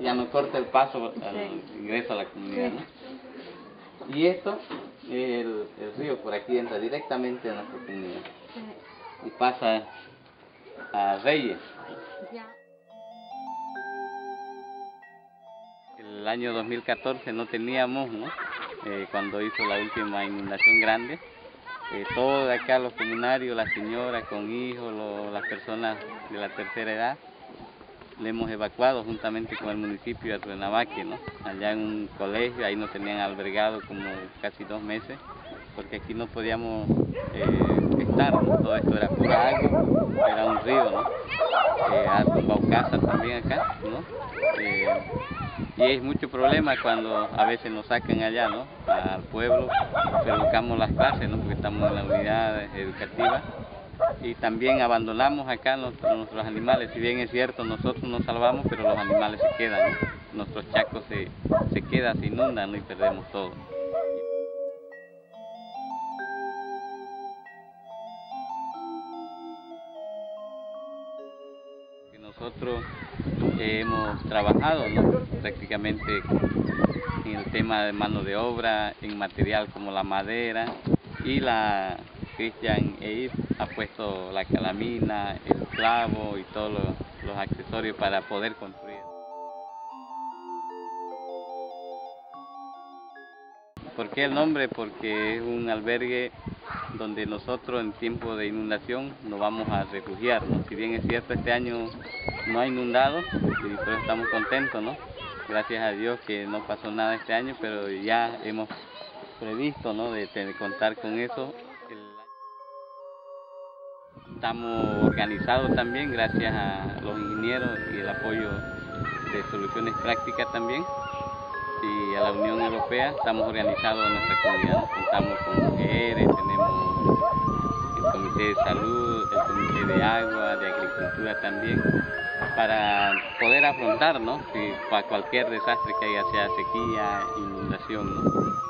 ya no corta el paso al ingreso a la comunidad. ¿no? Y esto, el, el río por aquí entra directamente a nuestra comunidad y pasa a Reyes. El año 2014 no teníamos, ¿no? Eh, cuando hizo la última inundación grande, eh, todos acá, los comunarios, las señoras con hijos, las personas de la tercera edad, le hemos evacuado juntamente con el municipio de Ruenabaque, ¿no? allá en un colegio, ahí nos tenían albergado como casi dos meses, porque aquí no podíamos eh, estar, todo esto era pura agua, era un río, ¿no? Eh, también acá, ¿no? Eh, y es mucho problema cuando a veces nos sacan allá, ¿no? Al pueblo, educamos las clases, ¿no? Porque estamos en la unidad educativa y también abandonamos acá nuestros, animales. Si bien es cierto, nosotros nos salvamos, pero los animales se quedan, nuestros chacos se, se quedan, se inundan y perdemos todo. Nosotros hemos trabajado prácticamente en el tema de mano de obra, en material como la madera y la Christian Eid ha puesto la calamina, el clavo y todos los, accesorios para poder construir. ¿Por qué el nombre? Porque es un albergue donde nosotros en tiempo de inundación nos vamos a refugiar. Si bien es cierto, este año no ha inundado y estamos contentos, ¿no? Gracias a Dios que no pasó nada este año, pero ya hemos previsto ¿no? de contar con eso Estamos organizados también gracias a los ingenieros y el apoyo de soluciones prácticas también y a la Unión Europea. Estamos organizados en nuestra comunidad, contamos con mujeres, tenemos el Comité de Salud, el Comité de Agua, de Agricultura también, para poder afrontar ¿no? cualquier desastre que haya, sea sequía, inundación.